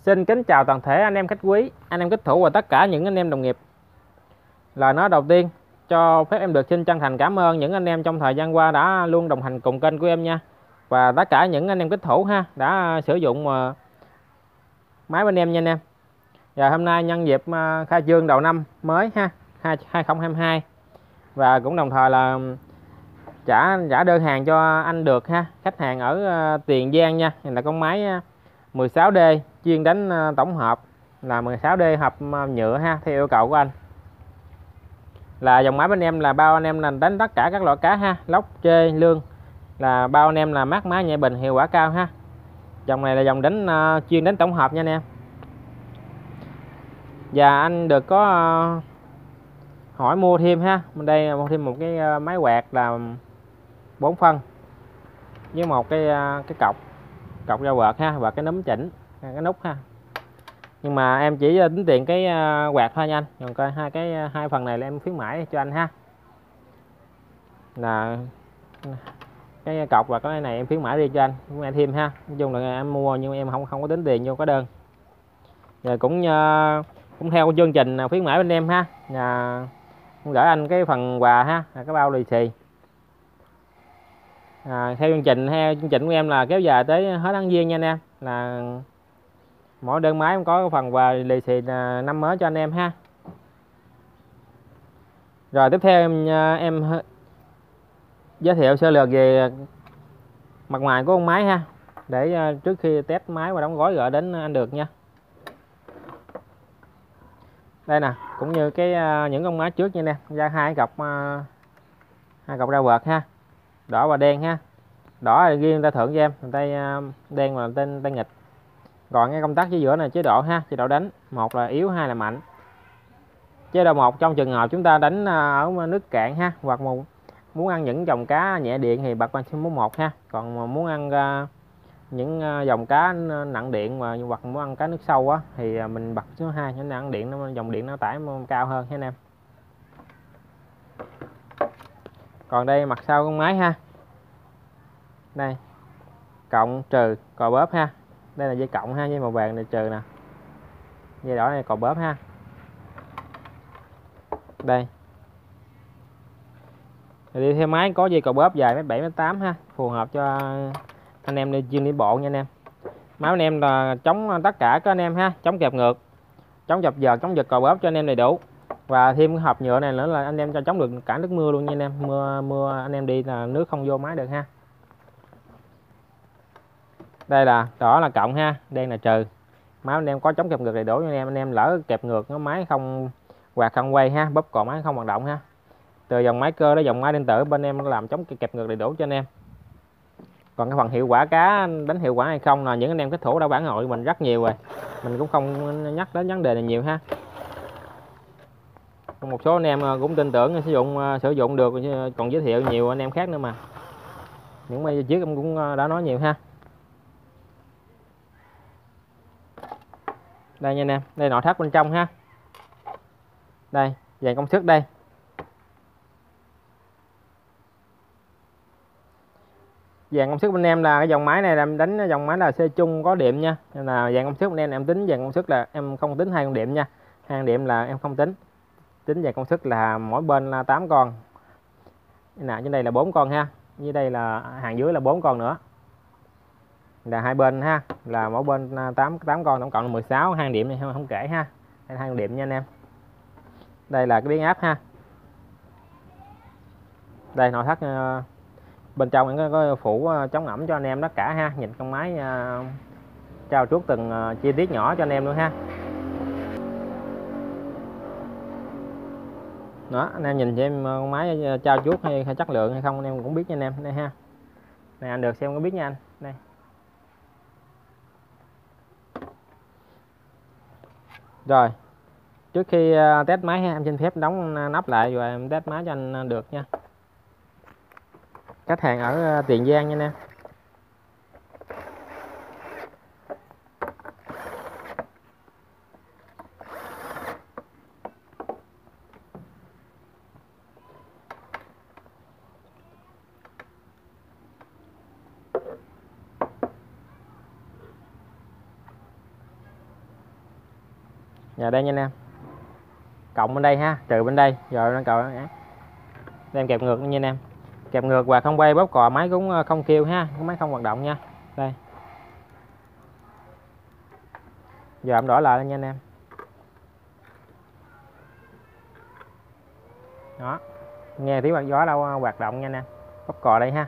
Xin kính chào toàn thể anh em khách quý, anh em kích thủ và tất cả những anh em đồng nghiệp. Lời nói đầu tiên, cho phép em được xin chân thành cảm ơn những anh em trong thời gian qua đã luôn đồng hành cùng kênh của em nha. Và tất cả những anh em kích thủ ha, đã sử dụng ờ, máy bên em nha anh em. Và hôm nay nhân dịp ờ, khai trương đầu năm mới ha, 2022 và cũng đồng thời là trả trả đơn hàng cho anh được ha, khách hàng ở ờ, Tiền Giang nha. Này là con máy 16D chuyên đánh ờ, tổng hợp là 16D hộp ờ, nhựa ha theo yêu cầu của anh. Là dòng máy bên em là bao anh em là đánh tất cả các loại cá ha lóc chê lương. Là bao anh em là mát máy nhẹ bình hiệu quả cao ha. Dòng này là dòng đánh uh, chuyên đánh tổng hợp nha anh em. Và anh được có uh, hỏi mua thêm ha. Bên đây mua thêm một cái uh, máy quạt là 4 phân với một cái uh, cái cọc cọc ra quạt ha, và cái núm chỉnh cái nút ha. Nhưng mà em chỉ ờ, tính tiền cái ờ, quạt thôi nha anh. Còn coi hai cái ờ, hai phần này là em khuyến mãi cho anh ha. Là, cái cọc và cái này em khuyến mãi đi cho anh, cũng em thêm ha. Nói chung là em mua nhưng em không không có tính tiền vô có đơn. Rồi cũng cũng theo chương trình khuyến mãi bên em ha. Là gửi anh cái phần quà ha cái bao lì xì à, theo chương trình theo chương trình của em là kéo dài tới hết tháng giêng nha anh em. Là mỗi đơn máy em có phần quà lì xì à, năm mới cho anh em ha. Rồi tiếp theo em à, em giới thiệu sơ lược về mặt ngoài của con máy ha. Để à, trước khi test máy và đóng gói gửi đến anh được nha. Đây nè cũng như cái những con máy trước như nè ra hai cọc hai cọc ra vợt ha đỏ và đen ha. Đỏ là riêng ta thưởng cho em. Tay à, đen là tên tay nghịch. Còn cái công tắc dưới giữa này, chế độ ha, chế độ đánh. Một là yếu, hai là mạnh. Chế độ một, trong trường hợp chúng ta đánh à, ở nước cạn ha, hoặc một, muốn ăn những dòng cá nhẹ điện thì bật qua số một ha. Còn muốn ăn à, những dòng cá nặng điện mà, hoặc muốn ăn cá nước sâu á, thì mình bật số 2 cho nó ăn điện, nó, dòng điện nó tải cao hơn ha anh em. Còn đây mặt sau con máy ha. Đây. Cộng trừ cò bóp ha. Đây là dây cộng ha dây màu vàng này trừ nè. Dây đỏ này cò bóp ha. Đây. Đi theo máy có dây cò bóp dài mấy bảy mấy tám ha. Phù hợp cho anh em đi chuyên đi bộ nha anh em. Máy anh em là chống tất cả các anh em ha. Chống kẹp ngược chống dập giờ, chống giật cò bóp cho anh em đầy đủ và thêm cái hộp nhựa này nữa là anh em cho chống được cả nước mưa luôn nha anh em. Mưa mưa anh em đi là nước không vô máy được ha. Đây là đỏ là cộng ha đen là trừ. Máy anh em có chống kẹp ngược đầy đủ anh em. Anh em lỡ kẹp ngược nó máy không quạt không quay ha, bóp cò máy không hoạt động ha. Từ dòng máy cơ đến dòng máy điện tử, bên em làm chống kẹp ngược đầy đủ cho anh em. Còn cái phần hiệu quả cá, đánh hiệu quả hay không là những anh em cái thủ đã bản hội mình rất nhiều rồi. Mình cũng không nhắc đến vấn đề này nhiều ha một số anh em à, cũng tin tưởng à, sử dụng à, sử dụng được còn giới thiệu nhiều anh em khác nữa mà. Những mấy trước em cũng đã nói nhiều ha. Đây nha anh em, đây nội thất bên trong ha. Đây dàn công suất đây. Dàn công suất bên em là cái dòng máy này em đánh, dòng máy là C chung có điểm nha. Nên là dàn công suất bên em em tính dàn công suất là em không tính hai con điểm nha. Hai điểm là em không tính tính về công suất là mỗi bên là 8 con. Nè trên đây là 4 con ha. Dưới đây là hàng dưới là 4 con nữa. Là hai bên ha. Là mỗi bên à, 8 8 con tổng cộng là 16 hang điểm này không, không kể ha. Đây hang điểm nha anh em. Đây là cái biến áp ha. Đây nội thất à, bên trong có, có phủ à, chống ẩm cho anh em đó cả ha. Nhìn con máy trao trước từng chi tiết nhỏ cho anh em luôn ha. Đó anh em nhìn cho em ờ, con máy ờ, trao chuốt hay, hay chất lượng hay không anh em cũng biết nha anh em. Đây ha. Này anh được xem có biết nha anh. Đây. Rồi. Trước khi ờ, test máy em xin phép đóng nắp lại rồi em test máy cho anh được nha. Khách hàng ở Tiền Giang nha nè giờ đây nha anh em. Cộng bên đây ha, trừ bên đây. Rồi nó cộng đem kẹp ngược nha anh em. Kẹp ngược và không quay bóp cò, máy cũng ờ, không kêu ha, máy không hoạt động nha. Đây. Giờ em đổi lại nha anh em. Đó. Nghe tiếng quạt gió đâu ờ, hoạt động nha anh em. Bóp cò đây ha.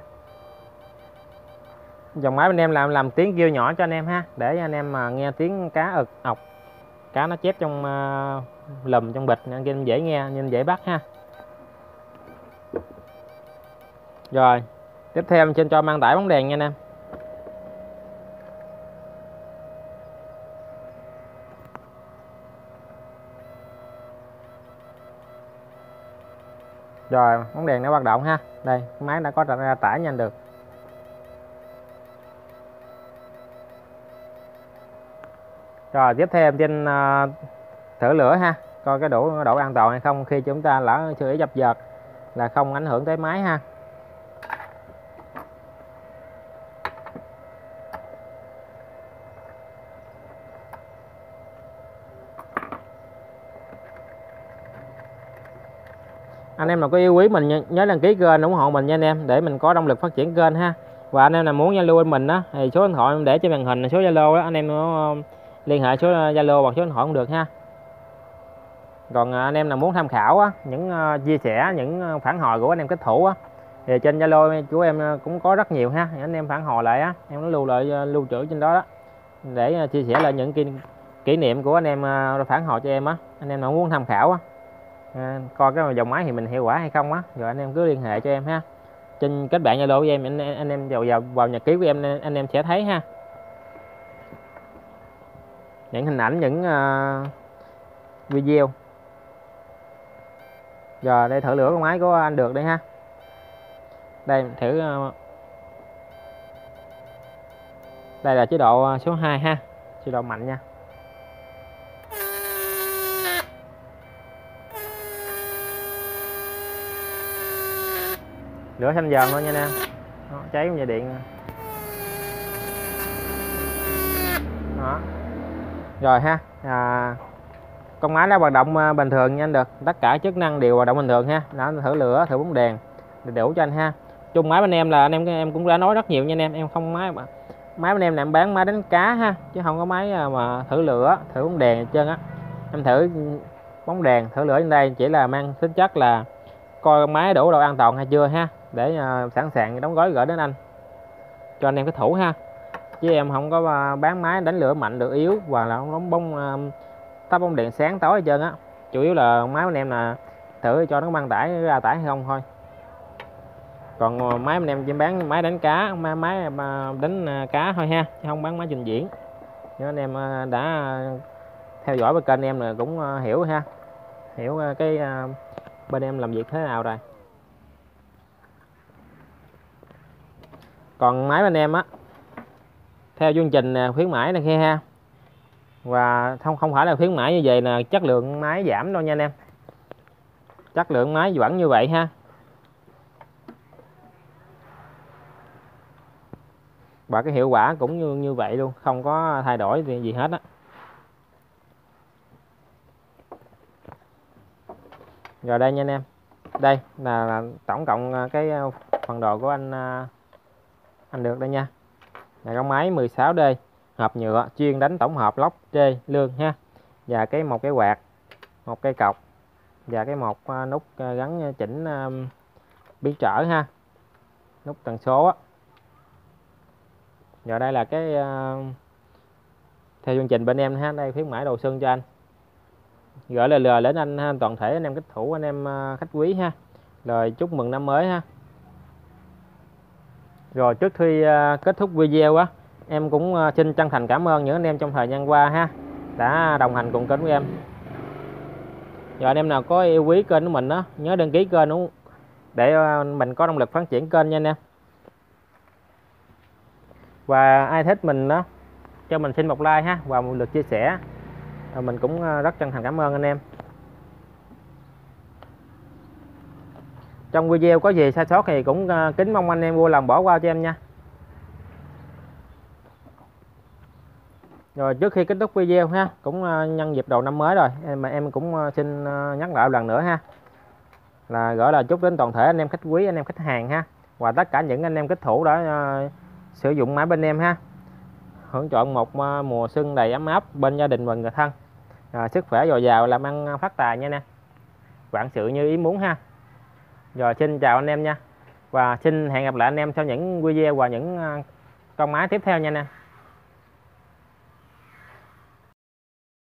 Dòng máy bên em làm làm tiếng kêu nhỏ cho anh em ha, để anh em mà nghe tiếng cá ực ọc cá nó chép trong uh, lùm trong bịch nên dễ nghe nên dễ bắt ha. Rồi tiếp theo em trên cho mang tải bóng đèn nha anh em. Rồi bóng đèn nó hoạt động ha. Đây máy đã có ra tải nhanh được. Rồi tiếp theo trên uh, thử lửa ha. Coi cái độ độ an toàn hay không khi chúng ta lỡ chưa ý dập dợt là không ảnh hưởng tới máy ha. Anh em nào có yêu quý mình nhớ đăng ký kênh ủng hộ mình nha anh em để mình có động lực phát triển kênh ha. Và anh em nào muốn zalo mình á thì số điện thoại em để trên màn hình số zalo đó anh em nó liên hệ số uh, zalo hoặc số điện thoại cũng được ha. Còn uh, anh em nào muốn tham khảo á, những uh, chia sẻ những phản hồi của anh em kết thủ á, thì trên zalo của em cũng có rất nhiều ha. Anh em phản hồi lại á em nó lưu lại lưu trữ trên đó đó. Để chia sẻ lại những kỷ, kỷ niệm của anh em phản hồi cho em á. Anh em nào muốn tham khảo á à, coi cái dòng máy thì mình hiệu quả hay không á rồi anh em cứ liên hệ cho em ha. Trên kết bạn zalo với em anh, anh em vào vào vào nhật ký của em anh em sẽ thấy ha những hình ảnh những uh, video. Giờ đây thử lửa con máy của anh được đây ha. Đây thử uh, đây là chế độ ờ, số 2 ha. Chế độ mạnh nha. Lửa xanh dần thôi nha nè. Cháy cũng dây điện đó rồi ha à, con máy đã hoạt động à, bình thường nha anh được. Tất cả chức năng đều hoạt động bình thường ha. Đó thử lửa thử bóng đèn đủ cho anh ha. Chung máy bên em là anh em em cũng đã nói rất nhiều nha anh em. Em không máy mà máy bên em là em bán máy đánh cá ha chứ không có máy à, mà thử lửa thử bóng đèn trơn á. Em thử bóng đèn thử lửa trên đây chỉ là mang tính chất là coi máy đủ độ an toàn hay chưa ha để uh, sẵn sàng đóng gói gửi đến anh cho anh em cái thủ ha chứ em không có à, bán máy đánh lửa mạnh được yếu và là không đóng bông à, tắt bóng điện sáng tối hết trơn á. Chủ yếu là máy anh em là thử cho nó băng tải ra tải hay không thôi. Còn à, máy anh em chỉ bán máy đánh cá máy, máy đánh cá thôi ha chứ không bán máy trình diễn. Nếu anh em đã theo dõi bên kênh em là cũng hiểu ha hiểu cái bên em làm việc thế nào rồi. Còn máy bên em á theo chương trình à, khuyến mãi này kia ha. Và không không phải là khuyến mãi như vậy là chất lượng máy giảm đâu nha anh em. Chất lượng máy vẫn như vậy ha. Và cái hiệu quả cũng như như vậy luôn không có thay đổi gì hết á. Rồi đây nha anh em. Đây là, là tổng cộng à, cái à, phần đồ của anh anh được đây nha là con máy 16D hộp nhựa chuyên đánh tổng hợp lóc trê lương ha. Và cái một cái quạt một cây cọc. Và cái một à, nút à, gắn chỉnh à, biến trở ha. Nút tần số á. Rồi đây là cái theo chương trình bên em ha. Đây khuyến mãi đồ sơn cho anh. Gửi lời lời đến anh ha, toàn thể anh em khách thủ anh em khách quý ha. Lời chúc mừng năm mới ha rồi, trước khi à, kết thúc video á, em cũng à, xin chân thành cảm ơn những anh em trong thời gian qua ha, đã đồng hành cùng kênh của em. Rồi, anh em nào có yêu quý kênh của mình đó nhớ đăng ký kênh đúng để à, mình có động lực phát triển kênh nha anh em. Và ai thích mình đó cho mình xin một like ha, và một lượt chia sẻ. Mình cũng rất chân thành cảm ơn anh em. Trong video có gì sai sót thì cũng à, kính mong anh em vui lòng bỏ qua cho em nha. Rồi trước khi kết thúc video ha cũng à, nhân dịp đầu năm mới rồi em mà em cũng à, xin nhắc lại một lần nữa ha. Là gửi là chúc đến toàn thể anh em khách quý anh em khách hàng ha. Và tất cả những anh em kích thủ đã sử dụng máy bên em ha. Hưởng chọn một mùa xuân đầy ấm áp bên gia đình và người thân. À, sức khỏe dồi dào làm ăn phát tài nha nè. Vạn sự như ý muốn ha rồi xin chào anh em nha và xin hẹn gặp lại anh em sau những video và những à, con máy tiếp theo nha anh em.